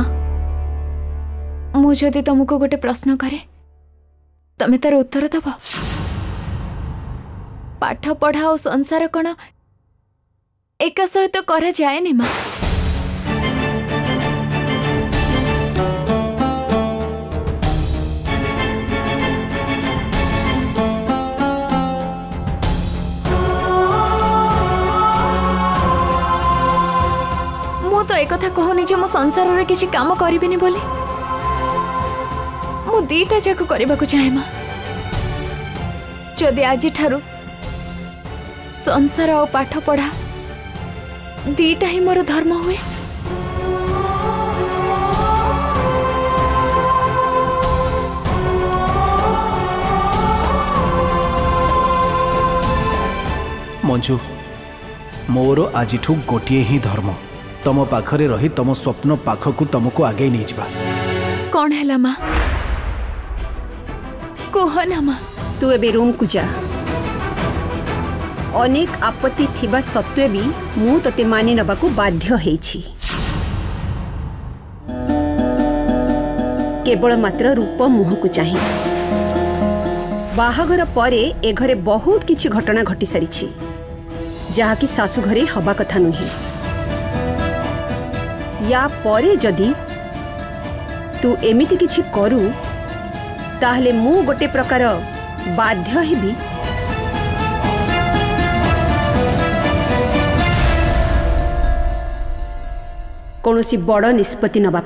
माँ मुझे तुमको गोटे प्रश्न करे तमें तार उत्तर दब पाठ पढ़ा और संसार कण एका सहित तो करा जाए माँ କଥା କହୁନି ଯେ ମୁଁ ସଂସାରରେ କିଛି କାମ କରିବିନି ବୋଲି ମୁଁ ଦିଟା ଯାକ କରିବାକୁ ଚାହେଁ ମା ଯଦି ଆଜିଠାରୁ ସଂସାର ଆଉ ପାଠପଢ଼ା ଦିଟା ହିଁ ମୋର ଧର୍ମ ହୁଏ ମଞ୍ଜୁ ମୋର ଆଜିଠୁ ଗୋଟିଏ ହିଁ ଧର୍ମ तम पाखे रही तुम स्वप्न पाखक तुमको आगे नहीं जावा रूम को जा अनेक आपत्ति सत्वे भी मु तते मानि नबा को बाध्य केवल मात्र रूप मुह को चाहि बाहागर परे घरे बहुत किछि घटना घटी सारी छि जहा हवा कथा नुहे या परे जदि तू एम किछि ताहले मु गोटे प्रकार बाध्य हेबि कोनोसी बड़ निष्पत्ति नबा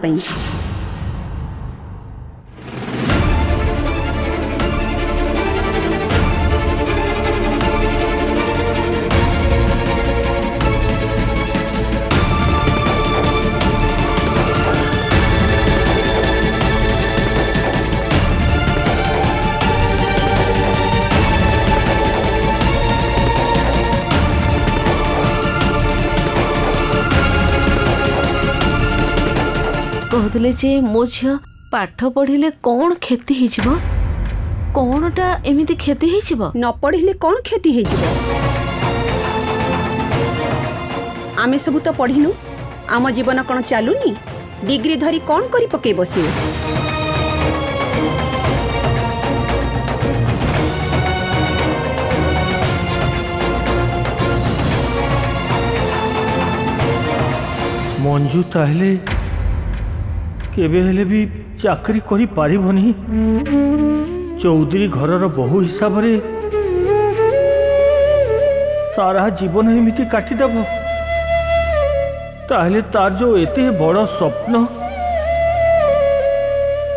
କହୁଥିଲେ ଯେ ମୋ ଝିଅ ପାଠ ପଢ଼ିଲେ କ'ଣ କ୍ଷତି ହେଇଯିବ କ'ଣଟା ଏମିତି କ୍ଷତି ହେଇଯିବ ନ ପଢ଼ିଲେ କ'ଣ କ୍ଷତି ହେଇଯିବ ଆମେ ସବୁ ତ ପଢ଼ିଲୁ ଆମ ଜୀବନ କ'ଣ ଚାଲୁନି ଡିଗ୍ରୀ ଧରି କ'ଣ କରି ପକେଇବ ସିଏ মঞ্জু তাহলে केवेहले भी चाकरी करी पारिबनी चौधरी घरर बहु हिसाब रे सारा जीवन एमिति काटि दब ताहले तार जो एते बड़ स्वप्न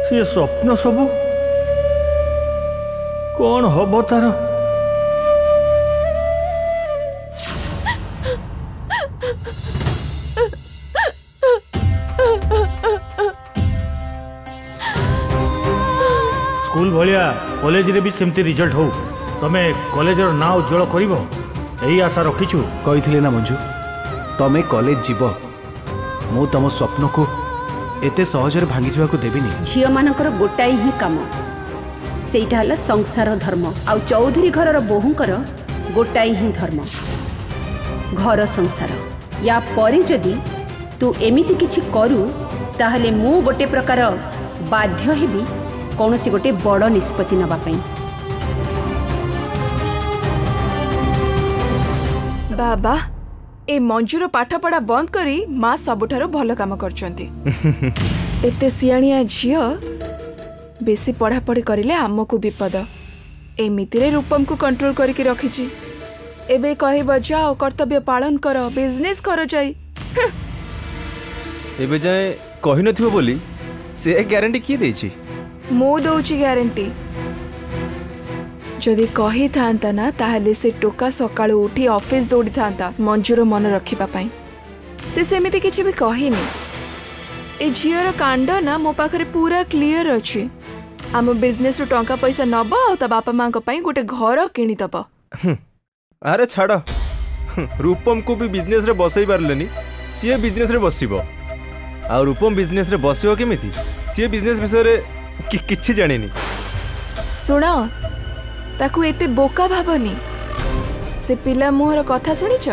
से स्वप्न सब कौन हब तार Ha ସ୍କୁଲ ଭଳିଆ କଲେଜରେ ବି ସେମିତି ରିଜଲ୍ଟ ହଉ ତମେ କଲେଜର ନାଁ ଉଜ୍ଜଳ କରିବ ଏଇ ଆଶା ରଖିଛୁ କହିଥିଲେ ନା ମଞ୍ଜୁ ତମେ କଲେଜ ଯିବ ମୁଁ ତମ ସ୍ୱପ୍ନକୁ ଏତେ ସହଜରେ ଭାଙ୍ଗିଯିବାକୁ ଦେବିନି ଝିଅମାନଙ୍କର ଗୋଟାଏ ହିଁ କାମ ସେଇଟା ହେଲା ସଂସାର ଧର୍ମ ଆଉ ଚୌଧୁରୀ ଘରର ବୋହୁଙ୍କର ଗୋଟାଏ ହିଁ ଧର୍ମ ଘର ସଂସାର ୟା ପରେ ଯଦି ତୁ ଏମିତି କିଛି କରୁ ତାହେଲେ ମୁଁ ଗୋଟେ ପ୍ରକାର ବାଧ୍ୟ ହେବି କୌଣସି ଗୋଟିଏ ବଡ଼ ନିଷ୍ପତ୍ତି ନେବା ପାଇଁ ବାବା ଏ ମଞ୍ଜୁର ପାଠପଢ଼ା ବନ୍ଦ କରି ମା ସବୁଠାରୁ ଭଲ କାମ କରୁଛନ୍ତି ଏତେ ସିଆଣିଆ ଝିଅ ବେଶୀ ପଢ଼ାପଢ଼ି କରିଲେ ଆମକୁ ବିପଦ ଏମିତିରେ ରୂପମକୁ କଣ୍ଟ୍ରୋଲ କରିକି ରଖିଛି ଏବେ କହିବ ଯାଅ କର୍ତ୍ତବ୍ୟ ପାଳନ କର ବିଜନେସ୍ କର ଯାଇ ଏବେ ଯାଏ କହିନଥିବ ବୋଲି ସେ ଗ୍ୟାରେଣ୍ଟି କିଏ ଦେଇଛି मुझे ग्यारंटी जदि कही था ना से टोका सका उठी ऑफिस दौड़ी था मंजूर मन रखापी से सेमती किसी भी कहनी ए झीर कांड ना मो पाखे पूरा क्लीयर अच्छे आम बिजनेस रु टा पैसा नब आपा माँ गोटे घर किनी दब अरे छाड़ रूपम को भी बिजनेस रे बसई पारे सी बिजनेस रे बसव आ रूपम बिजनेस रे बसव कमी सी बिजनेस विषय କିଛି ଜାଣିନି ଶୁଣ ତାକୁ ଏତେ ବୋକା ଭାବନି ସେ ପିଲା ମୁହଁର କଥା ଶୁଣିଛ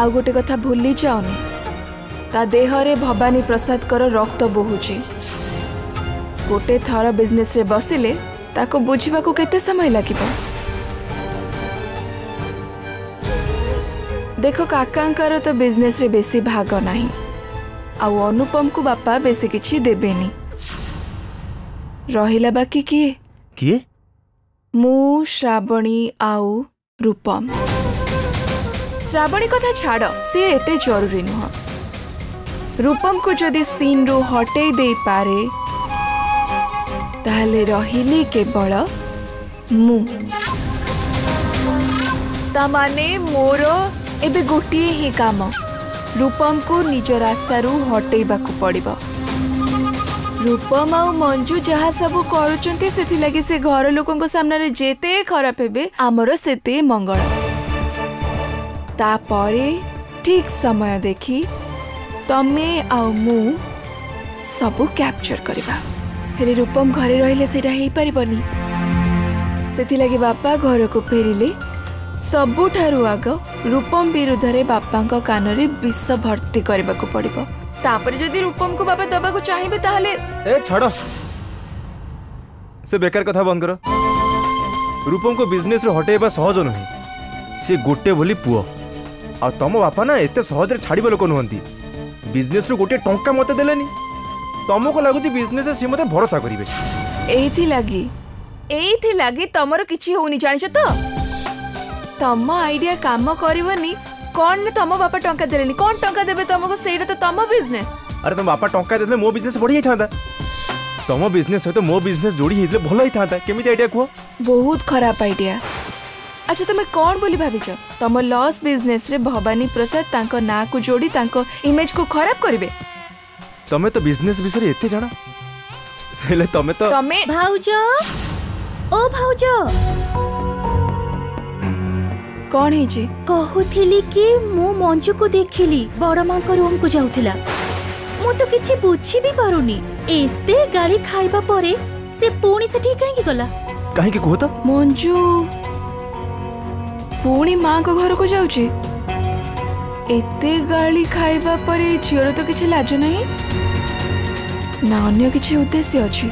ଆଉ ଗୋଟେ କଥା ଭୁଲି ଯାଅନି ତା ଦେହରେ ଭବାନୀ ପ୍ରସାଦଙ୍କର ରକ୍ତ ବୋହୁଛି ଗୋଟେ ଥର ବିଜନେସରେ ବସିଲେ ତାକୁ ବୁଝିବାକୁ କେତେ ସମୟ ଲାଗିବ ଦେଖ କାକାଙ୍କର ତ ବିଜନେସରେ ବେଶୀ ଭାଗ ନାହିଁ ଆଉ ଅନୁପମକୁ ବାପା ବେଶୀ କିଛି ଦେବେନି ରହିଲା ବାକି କିଏ କିଏ ମୁଁ ଶ୍ରାବଣୀ ଆଉ ରୂପମ ଶ୍ରାବଣୀ କଥା ଛାଡ଼ ସିଏ ଏତେ ଜରୁରୀ ନୁହଁ ରୂପମକୁ ଯଦି ସିନ୍ରୁ ହଟେଇ ଦେଇପାରେ ତାହେଲେ ରହିଲି କେବଳ ମୁଁ ତାମାନେ ମୋର ଏବେ ଗୋଟିଏ ହିଁ କାମ ରୂପମକୁ ନିଜ ରାସ୍ତାରୁ ହଟେଇବାକୁ ପଡ଼ିବ रूपम आउ मंजु जहाँ सब गर्ी घर लोक सामन जत खराब आमर त्यत मङ्गल त ठीक समय देखि तमे आउ सब क्याप्चर गरेको रूपम घर रेसर निगि बापा घरको फेरि सबुठाउ आग रूपम विरुद्धले कान कि विष भर्कब तापर जदि रूपम को बाबा दबा को चाहिबे ताले ए छाड़ो से बेकार कथा बंद करो रूपम को बिजनेस रे हटेबा सहज नहीं से गोटे बोली पुओ आ तमो बापा ना एते सहज रे छाड़ीबे लोक न होंती बिजनेस रो गोटे टंका मते देलेनी तमो को लागु बिजनेस से मते भरोसा करिवे एथि लागी एथि लागी तमरो किछि होउनी जानिछ त तो? तमो आईडिया काम करिवनी कौन ने तुम बापा टंका देले कौन टंका देबे तुमको सेटा तो तुम बिजनेस अरे तुम बापा टंका देले मो बिजनेस बढ़िया था जाइथांता तुम बिजनेस है तो मो बिजनेस जोड़ी हेले भल होता केमी आइडिया को बहुत खराब आइडिया अच्छा तुम कौन बोली भाभी तुम लॉस बिजनेस रे भवानी प्रसाद तांको ना को जोड़ी तांको इमेज को खराब करबे तुम्हें तो बिजनेस विषय एते जानो सेले तुम्हें तो तुम्हें भाउजो ओ भाउजो କ'ଣ ହେଇଛି କହୁଥିଲି କି ମୁଁ ମଞ୍ଜୁକୁ ଦେଖିଲି ବଡ଼ ମାଙ୍କ ରୁମ୍କୁ ଯାଉଥିଲା ମୁଁ ତ କିଛି ବୁଝି ବି ପାରୁନି ଏତେ ଗାଳି ଖାଇବା ପରେ ସେ ପୁଣି ସେଠିକି କାହିଁକି ଗଲା କାହିଁକି କୁହ ତ ମଞ୍ଜୁ ପୁଣି ମାଙ୍କ ଘରକୁ ଯାଉଛି ଏତେ ଗାଳି ଖାଇବା ପରେ ଝିଅର ତ କିଛି ଲାଜ ନାହିଁ ନା ଅନ୍ୟ କିଛି ଉଦ୍ଦେଶ୍ୟ ଅଛି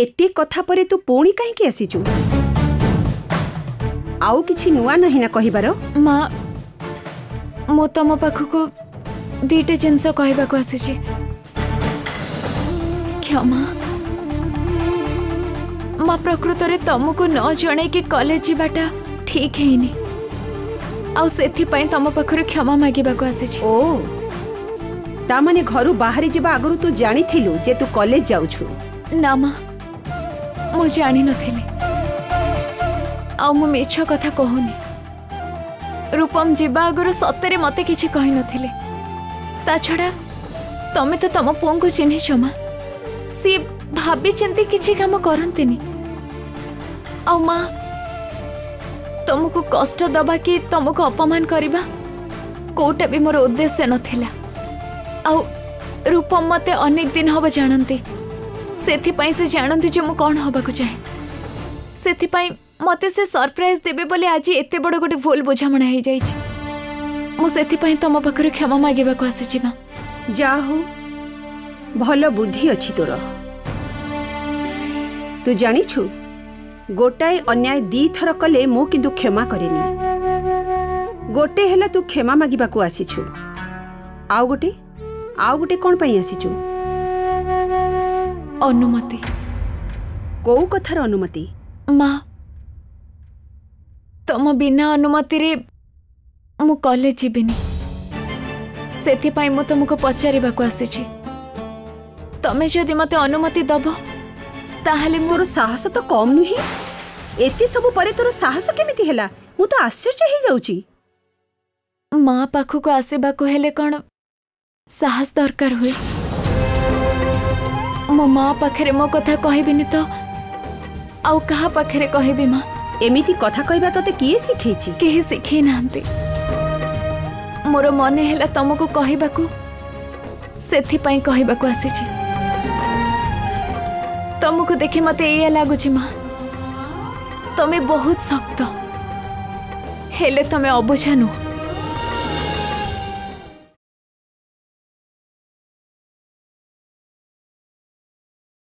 ଏତେ କଥା ପରେ ତୁ ପୁଣି କାହିଁକି ଆସିଛୁ ଆଉ କିଛି ନୂଆ ନାହିଁ ନା କହିବାର ମା ମୁଁ ତମ ପାଖକୁ ଦୁଇଟା ଜିନିଷ କହିବାକୁ ଆସିଛି କ୍ଷମା ମା ପ୍ରକୃତରେ ତମକୁ ନ ଜଣାଇକି କଲେଜ ଯିବାଟା ଠିକ୍ ହେଇନି ଆଉ ସେଥିପାଇଁ ତମ ପାଖରୁ କ୍ଷମା ମାଗିବାକୁ ଆସିଛି ଓ ତା ମାନେ ଘରୁ ବାହାରି ଯିବା ଆଗରୁ ତୁ ଜାଣିଥିଲୁ ଯେ ତୁ କଲେଜ ଯାଉଛୁ ନା ମା ମୁଁ ଜାଣିନଥିଲି ଆଉ ମୁଁ ମିଛ କଥା କହୁନି ରୂପମ୍ ଯିବା ଆଗରୁ ସତରେ ମୋତେ କିଛି କହିନଥିଲେ ତା ଛଡ଼ା ତମେ ତ ତମ ପୁଅଙ୍କୁ ଚିହ୍ନିଛ ମା ସିଏ ଭାବିଛନ୍ତି କିଛି କାମ କରନ୍ତିନି ଆଉ ମା ତମକୁ କଷ୍ଟ ଦେବା କି ତମକୁ ଅପମାନ କରିବା କେଉଁଟା ବି ମୋର ଉଦ୍ଦେଶ୍ୟ ନଥିଲା ଆଉ ରୂପମ୍ ମୋତେ ଅନେକ ଦିନ ହେବ ଜାଣନ୍ତି ସେଥିପାଇଁ ସେ ଜାଣନ୍ତି ଯେ ମୁଁ କ'ଣ ହେବାକୁ ଚାହେଁ ସେଥିପାଇଁ ମୋତେ ସେ ସରପ୍ରାଇଜ୍ ଦେବେ ବୋଲି ଆଜି ଏତେ ବଡ଼ ଗୋଟେ ଭୁଲ ବୁଝାମଣା ହେଇଯାଇଛି ମୁଁ ସେଥିପାଇଁ ତମ ପାଖରେ କ୍ଷମା ମାଗିବାକୁ ଆସିଛି ମା ଯା ହଉ ଭଲ ବୁଦ୍ଧି ଅଛି ତୋର ତୁ ଜାଣିଛୁ ଗୋଟାଏ ଅନ୍ୟାୟ ଦିଥର କଲେ ମୁଁ କିନ୍ତୁ କ୍ଷମା କରେନି ଗୋଟେ ହେଲା ତୁ କ୍ଷମା ମାଗିବାକୁ ଆସିଛୁ ଆଉ ଗୋଟେ ଆଉ ଗୋଟେ କ'ଣ ପାଇଁ ଆସିଛୁ ଅନୁମତି କୋଉ କଥାର ଅନୁମତି ମା ତମ ବିନା ଅନୁମତିରେ ମୁଁ କଲେଜ ଯିବିନି ସେଥିପାଇଁ ମୁଁ ତୁମକୁ ପଚାରିବାକୁ ଆସିଛି ତମେ ଯଦି ମତେ ଅନୁମତି ଦବ ତାହେଲେ ମୋର ସାହସ ତ କମ୍ ନୁହେଁ ଏତେସବୁ ପରେ ତୋର ସାହସ କେମିତି ହେଲା ମୁଁ ତ ଆଶ୍ଚର୍ଯ୍ୟ ହେଇଯାଉଛି ମା ପାଖକୁ ଆସିବାକୁ ହେଲେ କ'ଣ ସାହସ ଦରକାର ହୁଏ ମୋ ମା ପାଖରେ ମୋ କଥା କହିବିନି ତ ଆଉ କାହା ପାଖରେ କହିବି ମା ଏମିତି କଥା କହିବା ତତେ କିଏ ଶିଖେଇଛି କେହି ଶିଖେଇ ନାହାନ୍ତି ମୋର ମନେ ହେଲା ତମକୁ କହିବାକୁ ସେଥିପାଇଁ କହିବାକୁ ଆସିଛି ତମକୁ ଦେଖି ମତେ ଏଇଆ ଲାଗୁଛି ମା ତମେ ବହୁତ ଶକ୍ତ ହେଲେ ତମେ ଅବୁଝା ନୁହଁ